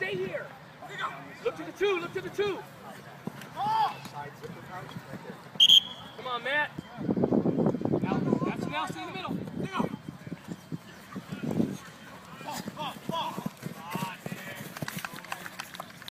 Stay here. Look to the two. Look to the two. Come on, Matt.